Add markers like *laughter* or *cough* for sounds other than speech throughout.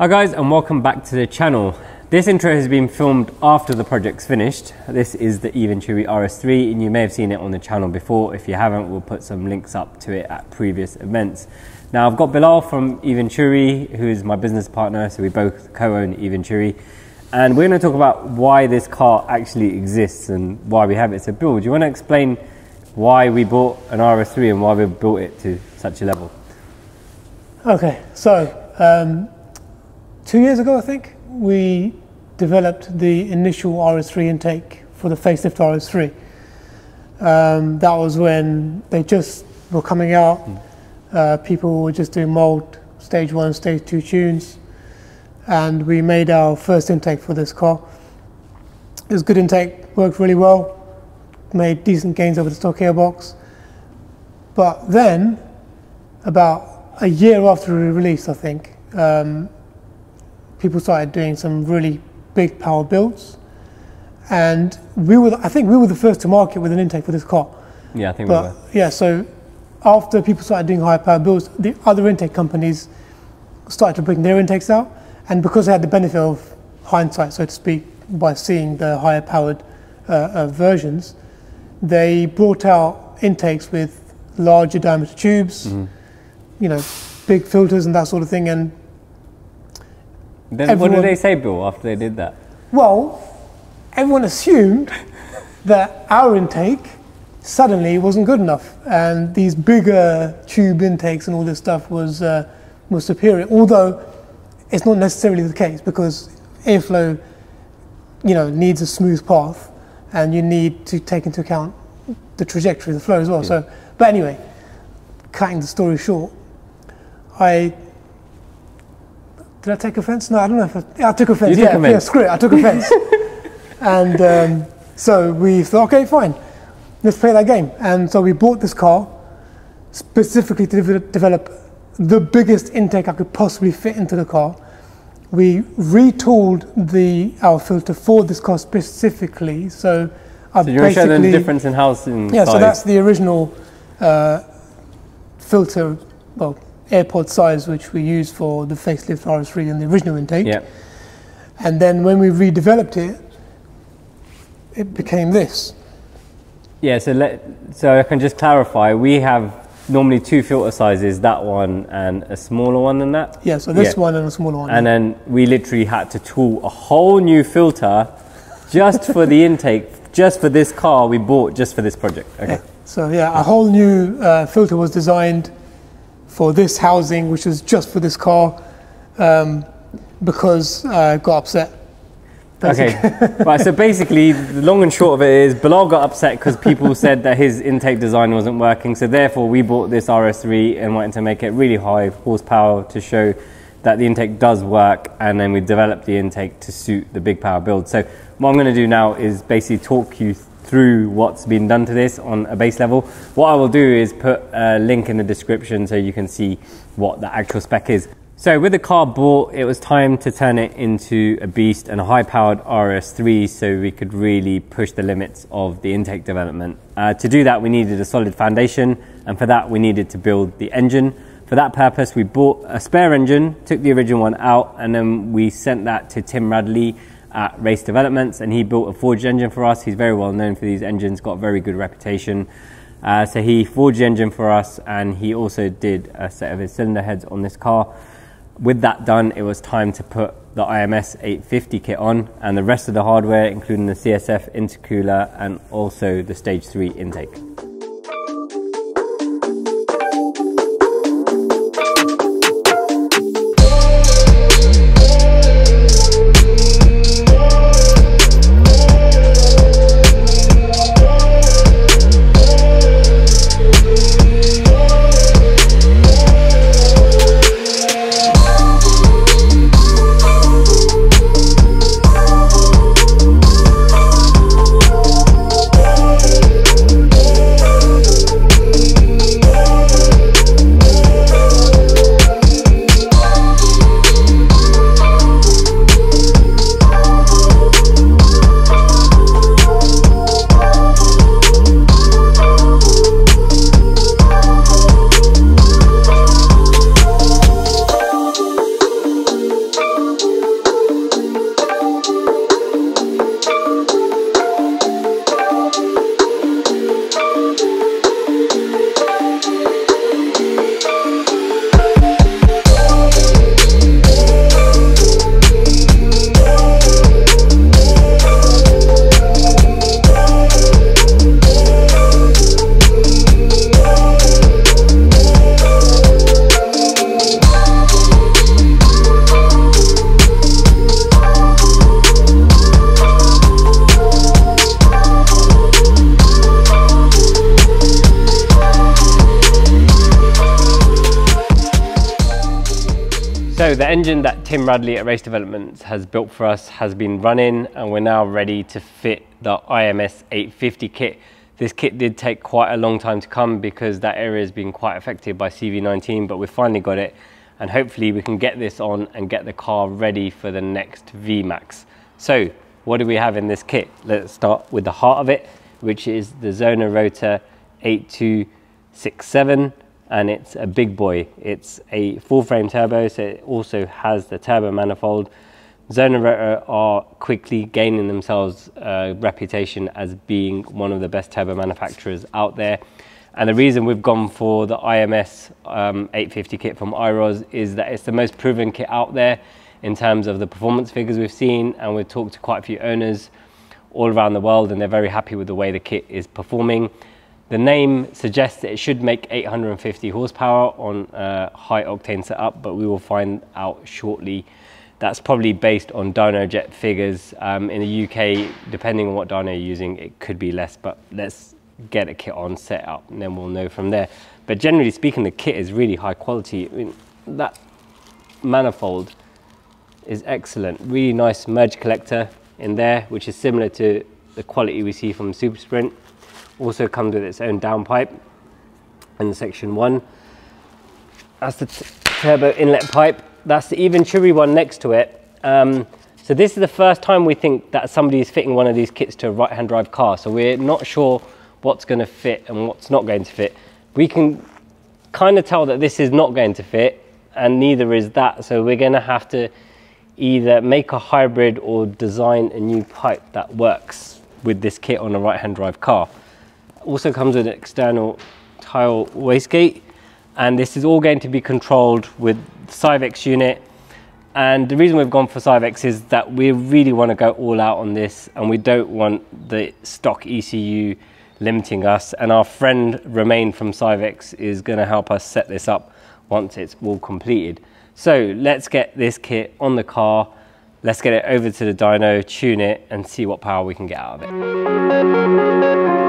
Hi guys and welcome back to the channel. This intro has been filmed after the project's finished. This is the Eventuri RS3 and you may have seen it on the channel before. If you haven't, we'll put some links up to it at previous events. Now I've got Bilal from Eventuri, who is my business partner, so we both co-own Eventuri. And we're going to talk about why this car actually exists and why we have it. So Bill, do you want to explain why we bought an RS3 and why we built it to such a level? Okay, so um, two years ago, I think, we developed the initial RS3 intake for the facelift RS3. Um, that was when they just were coming out. Mm. Uh, people were just doing mold, stage one, stage two tunes. And we made our first intake for this car. It was good intake, worked really well, made decent gains over the stock airbox. But then, about a year after we released, I think, um, people started doing some really big power builds. And we were, I think we were the first to market with an intake for this car. Yeah, I think but, we were. Yeah, so after people started doing high power builds, the other intake companies started to bring their intakes out. And because they had the benefit of hindsight, so to speak, by seeing the higher powered uh, uh, versions, they brought out intakes with larger diameter tubes, mm-hmm. you know, big filters and that sort of thing. And then everyone, what did they say, Bill, after they did that? Well, everyone assumed that our intake suddenly wasn't good enough, and these bigger tube intakes and all this stuff was uh, was superior. Although it's not necessarily the case because airflow, you know, needs a smooth path, and you need to take into account the trajectory of the flow as well. Yeah. So, but anyway, cutting the story short, I did I take offence? No, I don't know if I, yeah, I took offence. You yeah, took yeah, screw it, I took offence. *laughs* and um, so we thought, okay, fine, let's play that game. And so we bought this car specifically to de- develop the biggest intake I could possibly fit into the car. We retooled the our filter for this car specifically. So, I so you want to show the difference in housing Yeah, size. so that's the original uh, filter. Well, AirPod size, which we used for the facelift RS3 and the original intake. Yeah. And then when we redeveloped it, it became this. Yeah, so let so I can just clarify. We have normally two filter sizes, that one and a smaller one than that. Yeah, so this yeah. one and a smaller one. And yeah. then we literally had to tool a whole new filter just for the intake, just for this car we bought just for this project. Okay. Yeah. So yeah, a whole new uh, filter was designed for this housing, which was just for this car, um, because I got upset. Basically. Okay, *laughs* right. So basically, the long and short of it is, Bilal got upset because people said that his intake design wasn't working. So therefore, we bought this RS3 and wanted to make it really high horsepower to show that the intake does work, and then we developed the intake to suit the big power build. So what I'm going to do now is basically talk you through what's been done to this on a base level. What I will do is put a link in the description so you can see what the actual spec is. So with the car bought, it was time to turn it into a beast and a high-powered RS3 so we could really push the limits of the intake development. Uh, to do that, we needed a solid foundation, and for that, we needed to build the engine. For that purpose, we bought a spare engine, took the original one out, and then we sent that to Tim Radley at Race Developments, and he built a forged engine for us. He's very well known for these engines, got a very good reputation. Uh, so he forged the engine for us, and he also did a set of his cylinder heads on this car. With that done, it was time to put the IMS 850 kit on, and the rest of the hardware, including the CSF intercooler and also the Stage 3 intake. The engine that Tim Radley at Race Developments has built for us has been running and we're now ready to fit the IMS 850 kit. This kit did take quite a long time to come because that area has been quite affected by CV19, but we've finally got it and hopefully we can get this on and get the car ready for the next VMAX. So what do we have in this kit? Let's start with the heart of it, which is the Xona Rotor 8267 and it's a big boy. It's a full frame turbo, so it also has the turbo manifold. Xona Rotor are quickly gaining themselves a reputation as being one of the best turbo manufacturers out there. And the reason we've gone for the IMS um, 850 kit from IROZ is that it's the most proven kit out there in terms of the performance figures we've seen. And we've talked to quite a few owners all around the world and they're very happy with the way the kit is performing. The name suggests that it should make 850 horsepower on a high octane setup, but we will find out shortly. That's probably based on Dynojet figures. Um, in the UK, depending on what dyno you're using, it could be less, but let's get a kit on, set up, and then we'll know from there. But generally speaking, the kit is really high quality. I mean, that manifold is excellent. Really nice merge collector in there, which is similar to the quality we see from Super Sprint. Also comes with its own downpipe in section one. That's the turbo inlet pipe. That's the Eventuri one next to it. Um, so this is the first time we think that somebody is fitting one of these kits to a right-hand drive car. So we're not sure what's going to fit and what's not going to fit. We can kind of tell that this is not going to fit and neither is that. So we're going to have to either make a hybrid or design a new pipe that works with this kit on a right-hand drive car also comes with an external TiAL wastegate and this is all going to be controlled with Syvecs unit and the reason we've gone for Syvecs is that we really want to go all out on this and we don't want the stock ECU limiting us and our friend Romain from Syvecs is going to help us set this up once it's all completed. So let's get this kit on the car, let's get it over to the dyno, tune it and see what power we can get out of it.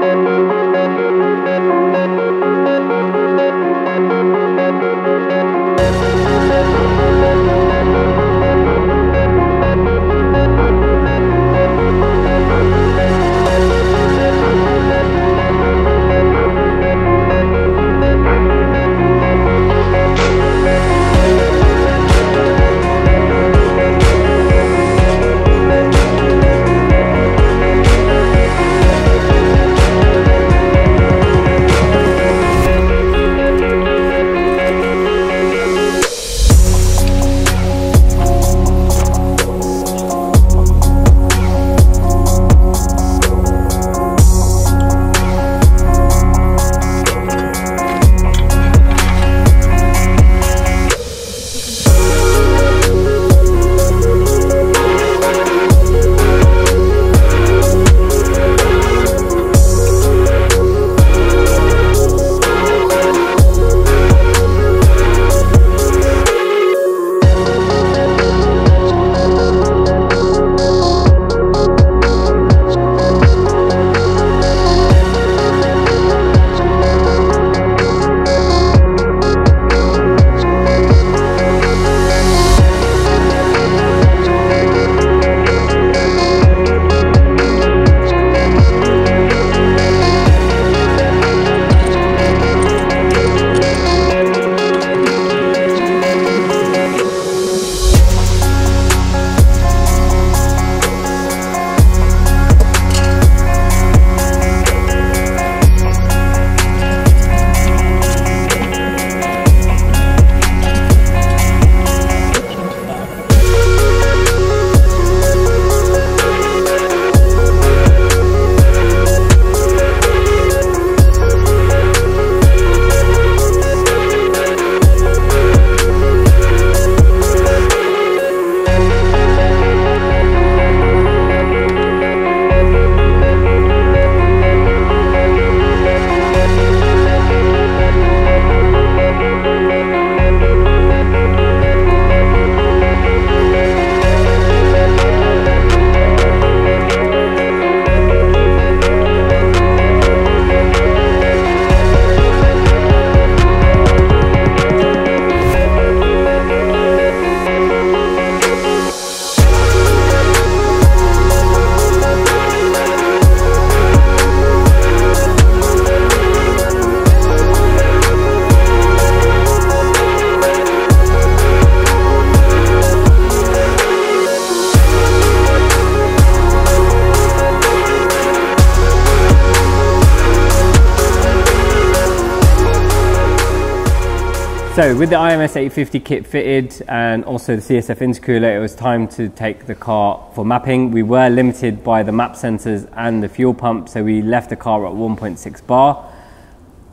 So with the IMS 850 kit fitted and also the CSF intercooler, it was time to take the car for mapping. We were limited by the map sensors and the fuel pump, so we left the car at 1.6 bar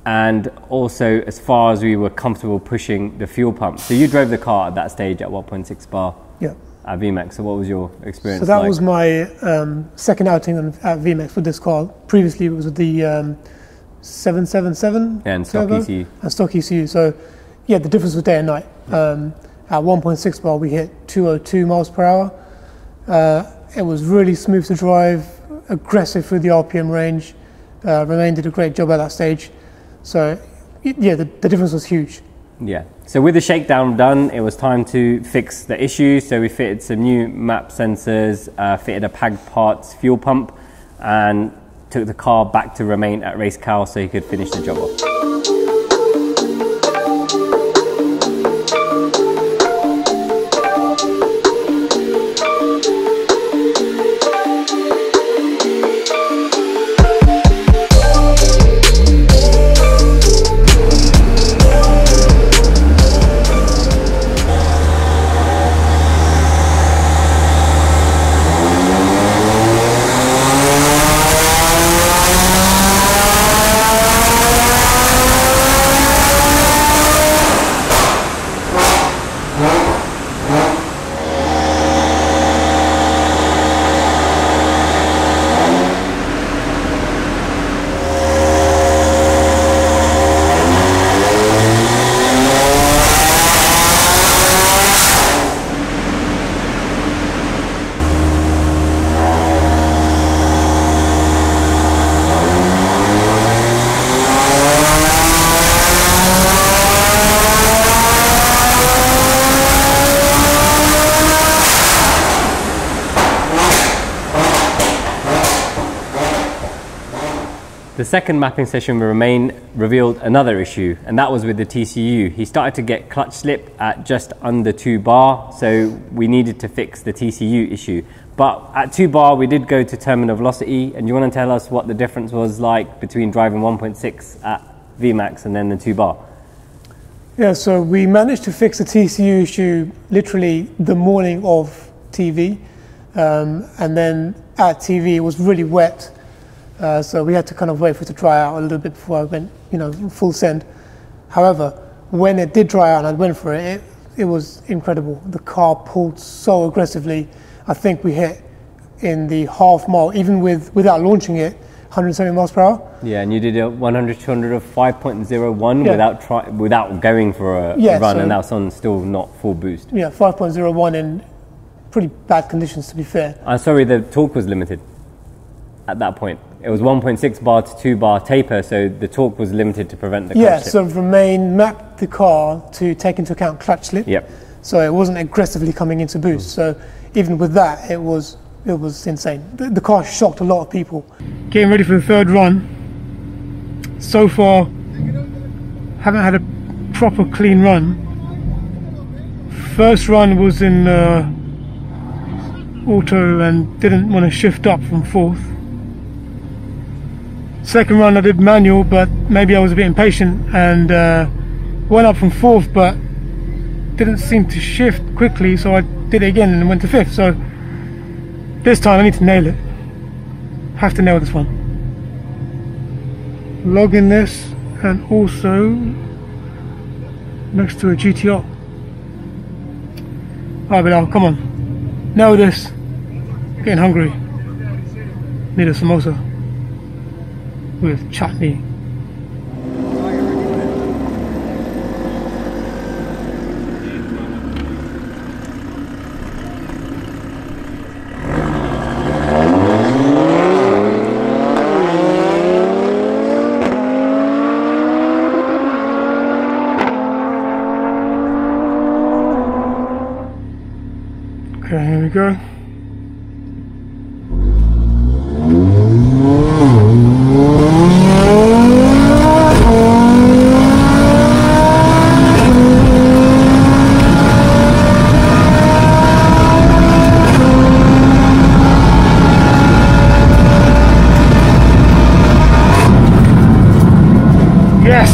and also as far as we were comfortable pushing the fuel pump. So you drove the car at that stage at 1.6 bar Yeah. at VMAX. So what was your experience So that like? was my um, second outing at VMAX with this car. Previously, it was with the um, 777 Yeah, and stock turbo ECU. and stock ECU. So, yeah, the difference was day and night. Um, at 1.6 bar, we hit 202 miles per hour. Uh, it was really smooth to drive, aggressive through the RPM range. Uh, Romain did a great job at that stage. So, yeah, the, the difference was huge. Yeah. So with the shakedown done, it was time to fix the issue. So we fitted some new map sensors, uh, fitted a PAG parts fuel pump, and took the car back to Romain at RaceCal so he could finish the job off. Second mapping session with Romain revealed another issue, and that was with the TCU. He started to get clutch slip at just under 2 bar, so we needed to fix the TCU issue. But at 2 bar, we did go to terminal velocity, and you want to tell us what the difference was like between driving 1.6 at VMAX and then the 2 bar? Yeah, so we managed to fix the TCU issue literally the morning of TV. Um, and then at TV, it was really wet. Uh, so we had to kind of wait for it to dry out a little bit before I went, you know, full send. However, when it did dry out and I went for it, it, it was incredible. The car pulled so aggressively. I think we hit in the half mile, even with without launching it, 170 miles per hour. Yeah, and you did a 100 200 of 5.01 Yeah. without try, without going for a Yeah, run, so- and that's on still not full boost. Yeah, 5.01 in pretty bad conditions, to be fair. I'm sorry, the torque was limited at that point. It was 1.6 bar to 2 bar taper, so the torque was limited to prevent the clutch Yeah, slip. so Romain mapped the car to take into account clutch slip. Yep. So it wasn't aggressively coming into boost. So even with that, it was it was insane. The, the car shocked a lot of people. Getting ready for the third run. So far, haven't had a proper clean run. First run was in uh, auto and didn't want to shift up from fourth. Second run I did manual, but maybe I was a bit impatient and uh, went up from fourth, but didn't seem to shift quickly, so I did it again and went to fifth. So this time I need to nail it. Have to nail this one. Logging this and also next to a GTR. Alright, Bilal, come on. Nail this. Getting hungry. Need a samosa with chutney. Okay, here we go. Yes.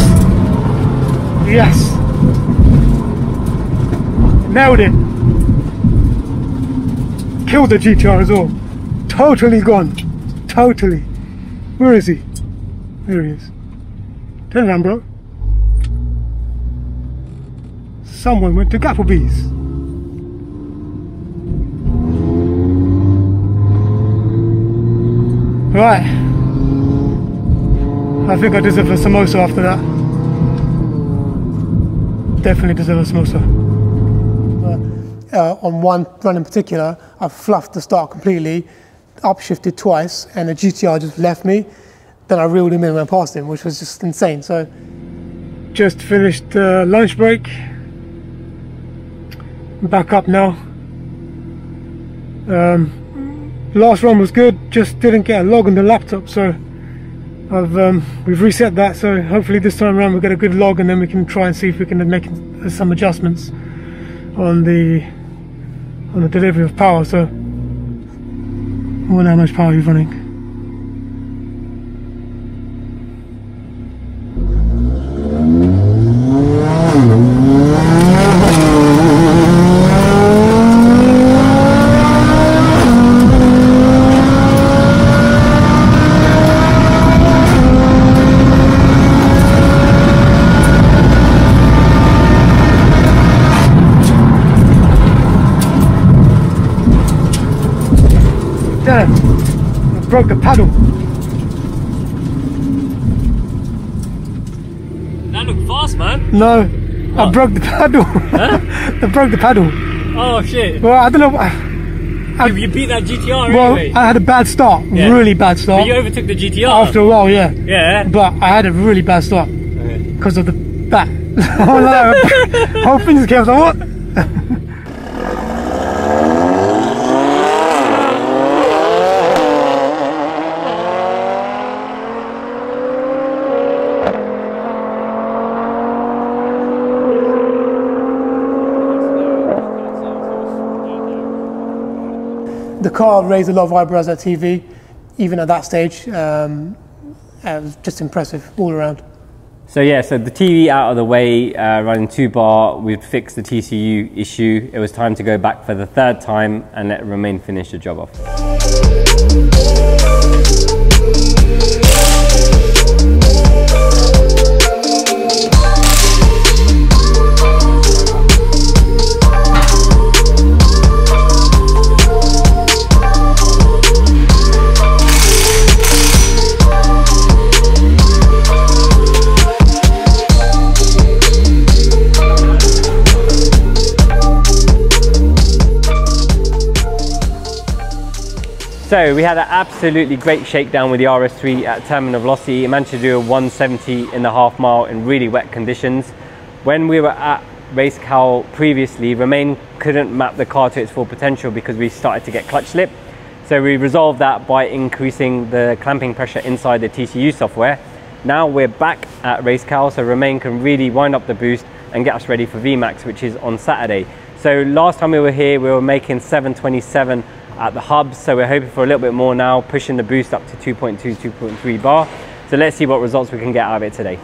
Yes. Nailed it. Killed the GTR as well. Totally gone. Totally. Where is he? There he is. Turn around, bro. Someone went to Gapplebee's. Right. I think I deserve a samosa after that. Definitely deserve a samosa. Uh, on one run in particular, I fluffed the start completely, upshifted twice, and the GTR just left me. Then I reeled him in and went past him, which was just insane. So, just finished uh, lunch break. Back up now. Um, last run was good just didn't get a log on the laptop so I've um, we've reset that so hopefully this time around we'll get a good log and then we can try and see if we can make some adjustments on the on the delivery of power so I wonder how much power you're running broke the paddle. That looked fast, man. No, what? I broke the paddle. Huh? *laughs* I broke the paddle. Oh shit. Well, I don't know. I, you, you beat that GTR well, anyway. I had a bad start, yeah. really bad start. But you overtook the GTR after a while, yeah. Yeah. But I had a really bad start because okay. of the bat. *laughs* oh no! *laughs* Whole thing just came. So what? The car raised a lot of eyebrows at TV, even at that stage. Um, it was just impressive all around. So yeah, so the TV out of the way, uh, running two bar, we'd fixed the TCU issue. It was time to go back for the third time and let Romain finish the job off. So we had an absolutely great shakedown with the RS3 at terminal velocity. It managed to do a 170 in the half mile in really wet conditions. When we were at RaceCal previously, Romain couldn't map the car to its full potential because we started to get clutch slip. So we resolved that by increasing the clamping pressure inside the TCU software. Now we're back at RaceCal, so Romain can really wind up the boost and get us ready for VMAX, which is on Saturday. So last time we were here, we were making 727 at the hubs. So we're hoping for a little bit more now, pushing the boost up to 2.2, 2.3 bar. So let's see what results we can get out of it today.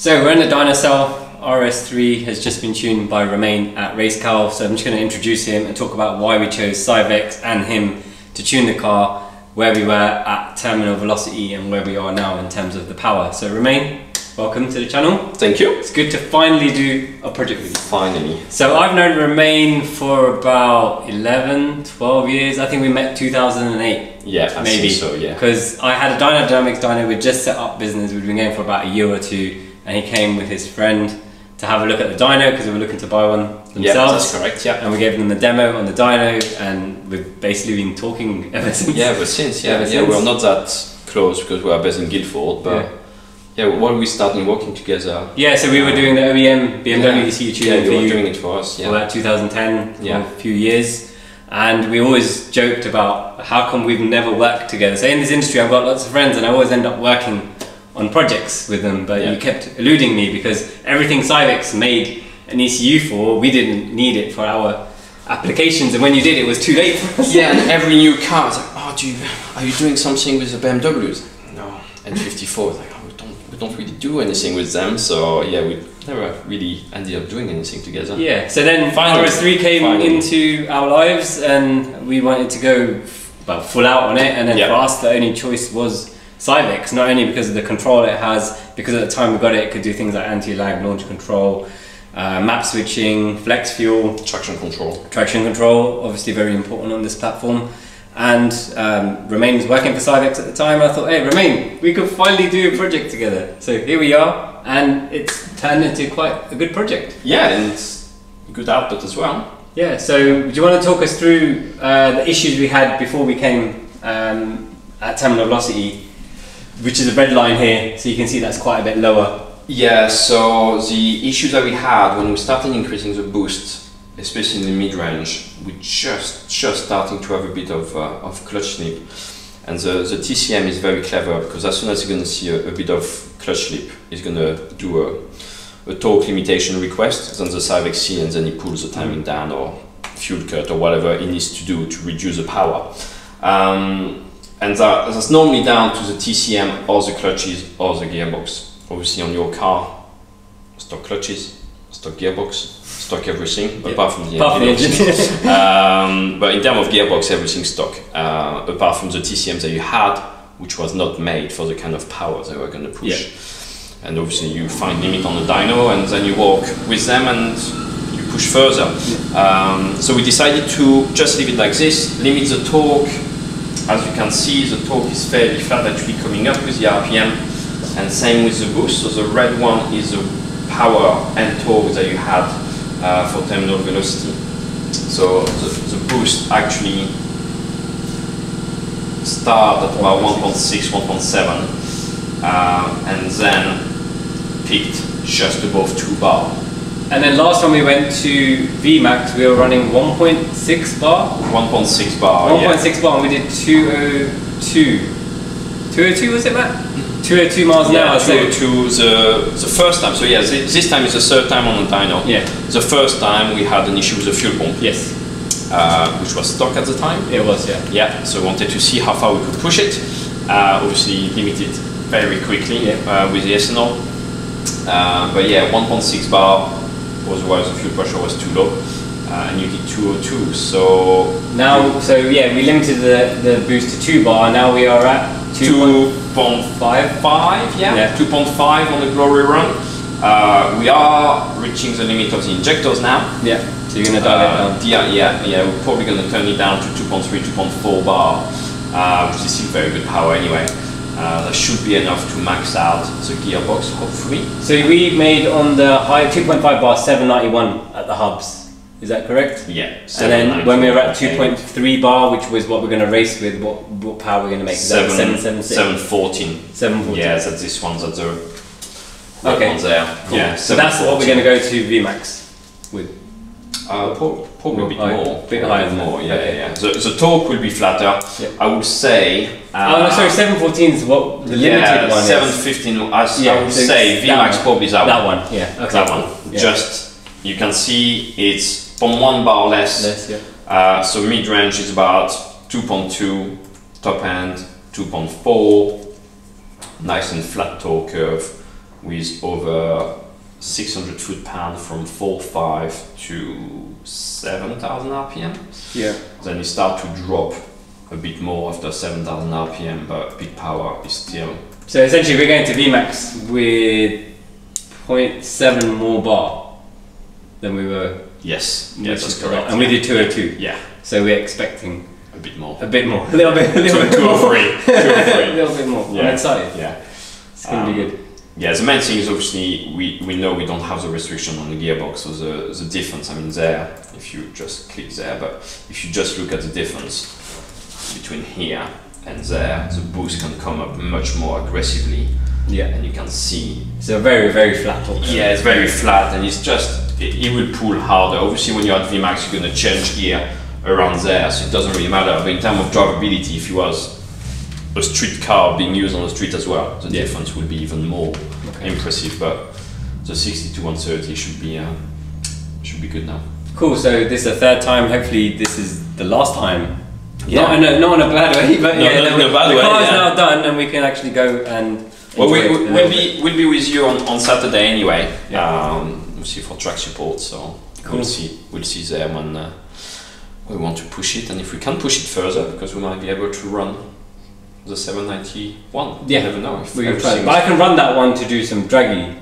So we're in the Dynacell. RS3 has just been tuned by Romain at Racecal. So I'm just going to introduce him and talk about why we chose Syvecs and him to tune the car, where we were at terminal velocity and where we are now in terms of the power. So Romain, welcome to the channel. Thank you. It's good to finally do a project with you. Finally. So I've known Romain for about 11, 12 years. I think we met 2008. Yeah, I maybe. think so, yeah. Because I had a Dynamics dyno, we'd just set up business, we'd been going for about a year or two, and he came with his friend to have a look at the dyno because they were looking to buy one themselves. Yeah, that's correct, yeah. And we gave them the demo on the dyno, and we've basically been talking *laughs* ever since. Yeah, but since, yeah, Ever yeah, since. we're not that close because we are based in Guildford, but yeah, when we started working together, Yeah, so we were doing the OEM BMW yeah, ECU tuning yeah, for you were you. doing it for us, yeah. about 2010 Yeah. a few years and we always joked about how come we've never worked together so in this industry i've got lots of friends and i always end up working on projects with them but Yeah. you kept eluding me because everything Syvecs made an ecu for we didn't need it for our applications and when you did it was too late for us Yeah, and *laughs* every new car, it's like, oh, do you, are you doing something with the BMWs? No, and 54, like, oh, we don't, we don't really do anything with them, so yeah, we never really ended up doing anything together. Yeah, so then Finally. RS3 came Finally. into our lives and we wanted to go well, full out on it. And then Yeah. for us, the only choice was Syvecs, not only because of the control it has, because at the time we got it, it could do things like anti lag, launch control, uh, map switching, flex fuel, Traction control. traction control, obviously very important on this platform. And um, Romain was working for Syvecs at the time. I thought, hey, Romain, we could finally do a project together. So here we are, and it's turned into quite a good project. Yeah, and it's good output as well. Yeah, so do you want to talk us through uh, the issues we had before we came um, at terminal velocity, which is a red line here, so you can see that's quite a bit lower. Yeah, so the issues that we had when we started increasing the boost, especially in the mid-range, we just just starting to have a bit of, uh, of clutch slip. And the, the TCM is very clever because as soon as you're going to see a, a bit of clutch slip, it's going to do a, a torque limitation request, then the Syvecs C and then it pulls the timing down or fuel cut or whatever it needs to do to reduce the power. Um, and that, that's normally down to the TCM or the clutches or the gearbox. Obviously, on your car, stock clutches, stock gearbox, stock everything Yeah. apart from the Apart engine. *laughs* um, but in terms of gearbox, everything stock, uh, apart from the TCMs that you had, which was not made for the kind of power they were going to push. And obviously, you find limit on the dyno, and then you walk with them and you push further. Um, so we decided to just leave it like this, limit the torque. As you can see, the torque is fairly flat actually coming up with the RPM, and same with the boost. So the red one is the power and torque that you had uh, for terminal velocity. So the, the boost actually start at about 1.6, 1.7, uh, and then peaked just above 2 bar. And then last time we went to VMAX, we were running 1.6 bar. 1.6 bar, 1.6 bar, and we did 202. 202 was it, Matt? 202 miles an Yeah, hour. So to, to the, the first time. So yeah, thi- this time is the third time on the dyno. Yeah. The first time we had an issue with the fuel pump, yes, uh, which was stuck at the time. it was. Yeah. Yeah, so we wanted to see how far we could push it. Uh, obviously limited very quickly Yeah. uh, with the ethanol. Uh, but yeah, 1.6 bar, otherwise the fuel pressure was too low. Uh, and you did 202. So Now, so yeah, we limited the, the boost to 2 bar. Now we are at 2.5. 2.5, yeah, Yeah. 2.5 on the glory run. Uh, we are reaching the limit of the injectors now. Yeah. So you're gonna dial it Uh, down. yeah, yeah, yeah. We're probably going to turn it down to 2.3, 2.4 bar, uh, which is still very good power anyway. Uh, that should be enough to max out the gearbox, hopefully. So we made on the high 2.5 bar 791 at the hubs. Is that correct? Yeah. And then when we were at 2.3 bar, which was what we're going to race with, what, what power we're going to make? Is that 7, 776? 714. 740. Yeah, that's this one, that's the that Okay. one there. Cool. Yeah, so that's what we're going to go to VMAX with. Uh, pro- probably a bit High- more. bit higher than more. Yeah, Okay. yeah, yeah. The, the torque will be flatter. Yeah. I would say. Uh, oh, no, sorry, 714 is what the limited yeah, one seven is. fifteen. I, I would so say VMAX probably is that, That one. one, yeah. Okay. That one. Just you can see it's from one bar less. Less, yeah. Uh, so mid range is about 2.2, top end 2.4, nice and flat torque curve. with over 600 foot-pound from 4.5 to 7,000 RPM. Yeah. Then you start to drop a bit more after 7,000 RPM, but peak power is still So essentially, we're going to VMAX with 0.7 more bar than we were. yes, yes, that's lot. correct. And we did 202. yeah, So we're expecting a bit more. a bit more, a little bit, a little bit two or more. three, *laughs* two or a little bit more. Yeah. I'm excited. Yeah. It's gonna be Um, good. Yeah, the main thing is obviously we, we know we don't have the restriction on the gearbox, so the, the difference, I mean, there, if you just click there, but if you just look at the difference between here and there, the boost can come up much more aggressively Yeah. and you can see. So very, very flat top. Yeah, it's very flat and it's just, it, it will pull harder. Obviously, when you're at VMAX, you're going to change gear around there, so it doesn't really matter. But in terms of drivability, if you was a street car being used on the street as well, the Yeah. difference will be even more. Impressive. But the 60 to 130 should be uh, should be good now. Cool. So this is the third time. Hopefully, this is the last time. Yeah. Not in a, not in a bad way, but No, yeah, not in a bad the way, car is yeah. now done, and we can actually go and. Well, we, we, we'll little bit. be we'll be with you on, on Saturday anyway. Yeah. Um, we'll see for track support. So Cool. we'll see we'll see there when uh, we want to push it, and if we can push it further, because we might be able to run the 791. Yeah. you never know. If We can try, everything- but I can run that one to do some draggy.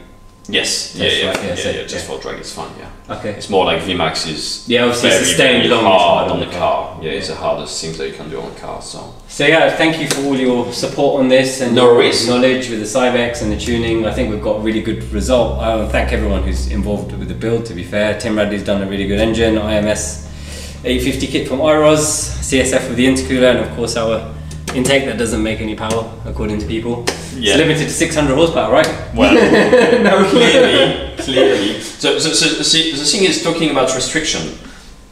yes, yeah, yeah, right, yeah, yeah, yeah, so- yeah, Just for drag, it's fine. Yeah, Okay. it's more like VMAX is Yeah, obviously very, sustained long hard on the car. Yeah, it's the hardest thing that you can do on a car. So So yeah, thank you for all your support on this and No your knowledge with the Syvecs and the tuning. I think we've got really good result. I want to thank everyone who's involved with the build. To be fair, Tim Radley's done a really good engine, IMS 850 kit from Iroz, CSF with the intercooler, and of course our intake that doesn't make any power, according to people. Yeah. It's limited to 600 horsepower, right? well. *laughs* no, *laughs* clearly, clearly. So, so, so, see, the thing is talking about restriction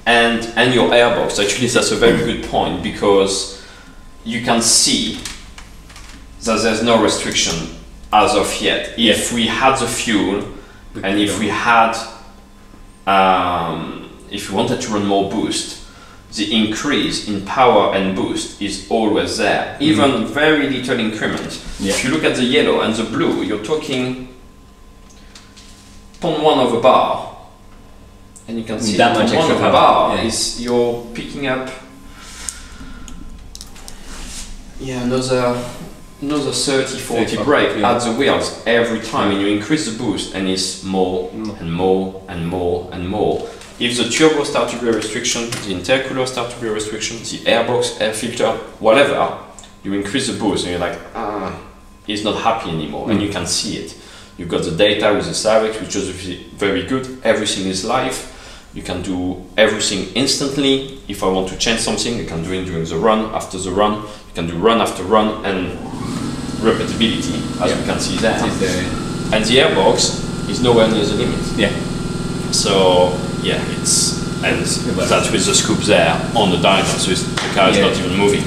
and and your airbox. Actually, that's a very good point because you can see that there's no restriction as of yet. If we had the fuel and if we had, um, if we wanted to run more boost, the increase in power and boost is always there, even very little increment. Yeah. If you look at the yellow and the blue, you're talking 0.1 of a bar, and you can see That much 0.1 extra of a bar yeah. is you're picking up. Yeah, another another 30 40 30, brake yeah. at the wheels every time and you increase the boost and it's more Mm. and more and more and more if the turbo starts to be a restriction the intercooler starts to be a restriction the airbox air filter whatever you increase the boost and you're like ah he's not happy anymore and Mm. you can see it. You've got the data with the Syvecs which is very good. Everything is live. You can do everything instantly. If I want to change something I can do it during the run after the run. You can do run after run and repeatability as Yeah. we can see there- and the airbox is nowhere near the limit. Yeah. so yeah it's and that's with the scoop there on the dyno so the car is Yeah. not even moving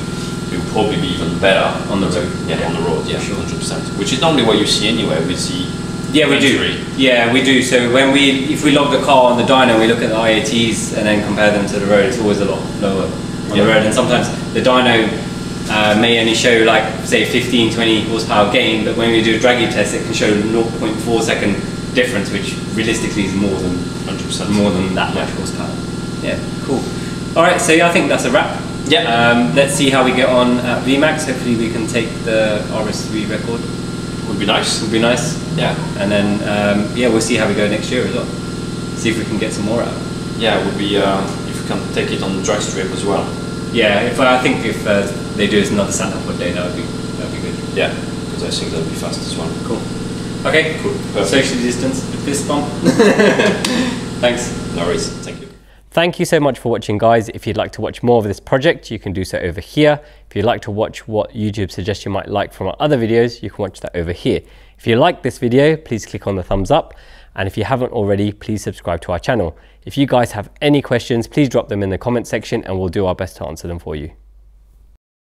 it will probably be even better On the road. yeah, on the road yeah Sure. 100% which is normally what you see anyway with the Yeah, we do. Yeah, we do. So when we, if we log the car on the dyno, we look at the IATs and then compare them to the road. It's always a lot lower on Yeah. the road, and sometimes the dyno uh, may only show like say 15, 20 horsepower gain, but when we do a Dragy test, it can show 0.4 second difference, which realistically is more than 100% more than that much horsepower. Yeah, cool. All right, so yeah, I think that's a wrap. Yeah. Um, let's see how we get on at VMAX. Hopefully, we can take the RS3 record. would be nice Would be nice. yeah And then, um, yeah, we'll see how we go next year as well. See if we can get some more out. yeah it would be uh, if we can take it on the drag strip as well Yeah, if I think if uh, they do it another nav day, that would be that would be good. yeah because I think that would be fast as well Cool. Okay. cool perfect Socially distanced fist bump. *laughs* Thanks. no worries thank you Thank you so much for watching guys. If you'd like to watch more of this project, you can do so over here. If you'd like to watch what YouTube suggests you might like from our other videos, you can watch that over here. If you like this video, please click on the thumbs up. And if you haven't already, please subscribe to our channel. If you guys have any questions, please drop them in the comment section and we'll do our best to answer them for you.